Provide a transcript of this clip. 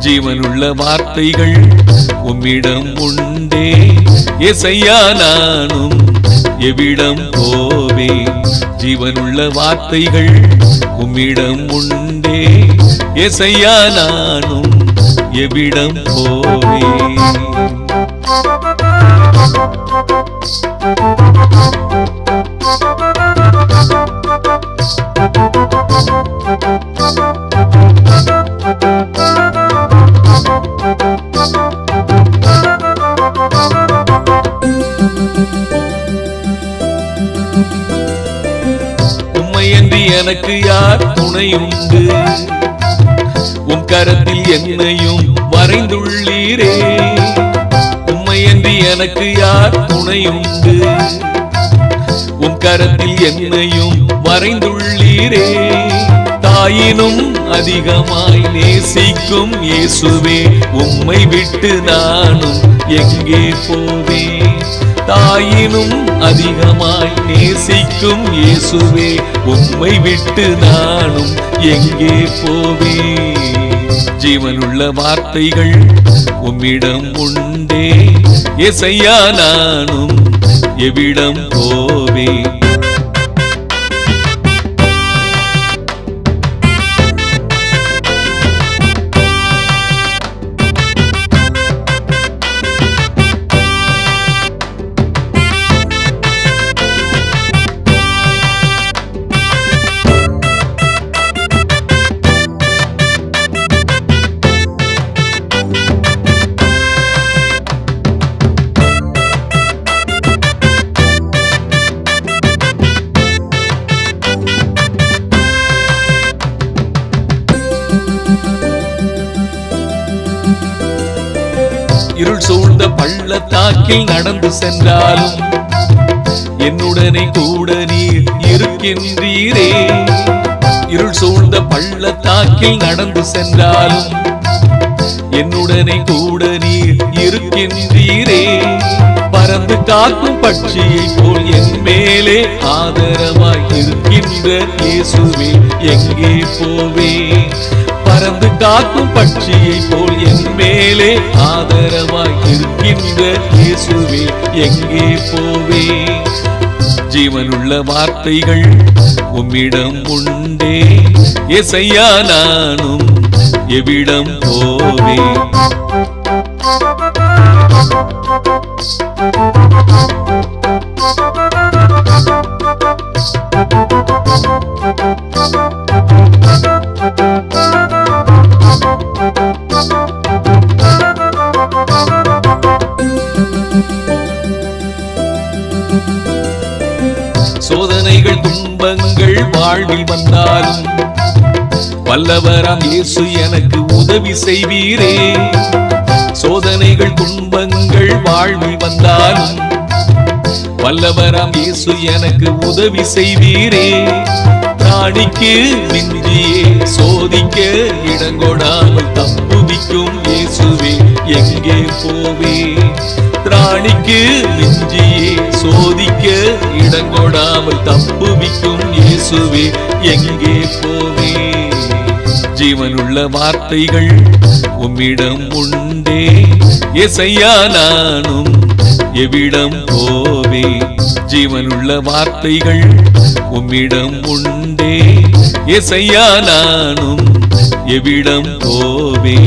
ஜீவனுள்ள வார்த்தைகள் உம்மிடம் உண்டே. எசையா நானும் எவ்விடம் போவே ஜீவனுள்ள வார்த்தைகள் உம்மிடம் உண்டே. எசையா நானும் எவ்விடம் போவே Thank you. எனக்கு யார் துணை உண்டு உம் கரத்தில் என்னையும் வரைந்துள்ளீரே. உம்மையன்றி எனக்கு யார் துணை உண்டு உம் கரத்தில் என்னையும் வரைந்துள்ளீரே. தாயினும் அதிகமாய் நேசிக்கும் இயேசுவே. உம்மை விட்டு நானும் எங்கே போவேன்? தாயினும் அதிகமாய் நேசிக்கும் இயேசுவே உம்மை விட்டு நானும் எங்கே போவே ஜீவனுள்ள வார்த்தைகள் உம்மிடம் உண்டே. எசையா நானும் எவ்விடம் போவே இருள் சூழ்ந்த பள்ளத்தாக்கில் நடந்து சென்றாலும் என்னுடனே கூட நீர் இருக்கின்றீரே. இருள் சூழ்ந்த பள்ளத்தாக்கில் நடந்து சென்றாலும் என்னுடனே கூட நீர் இருக்கின்றீரே. பறந்து காக்கும் பட்சியை போல் என் மேலே ஆதரவாய் இருக்கின்ற இயேசுவே எங்கே போவேன்? வந்து காக்கும் பட்சியை போல் என் மேலே ஆதரவாய் இருக்கின்ற இயேசுவே எங்கே போவே ஜீவனுள்ள வார்த்தைகள் உம்மிடம் உண்டே எசையா நானும் எவ்விடம் you. சோதனைகள் துன்பங்கள் வாழ்வில் வந்தாலும் வல்லவராம் இயேசு எனக்கு உதவி செய்வீரே. சோதனைகள் துன்பங்கள் வாழ்வில் வந்தாலும் வல்லவராம் இயேசு எனக்கு உதவி செய்வீரே. பிராணிக்கு மிஞ்சியே சோதிக்க இடங்கொடாமல் தப்புவிக்கும் இயேசுவே எங்கே போவே? பிராணிக்கு மிஞ்சியே சோதிக்க இடங்கொடாமல் தப்புவிக்கும் இயேசுவே எங்கே போவே? ஜீவனுள்ள வார்த்தைகள் உம்மிடம் உண்டே. எசையா நானும் எவ்விடம் போவே? ஜீவனுள்ள வார்த்தைகள் உம்மிடம் உண்டே. எசையா நானும் எவ்விடம் போவே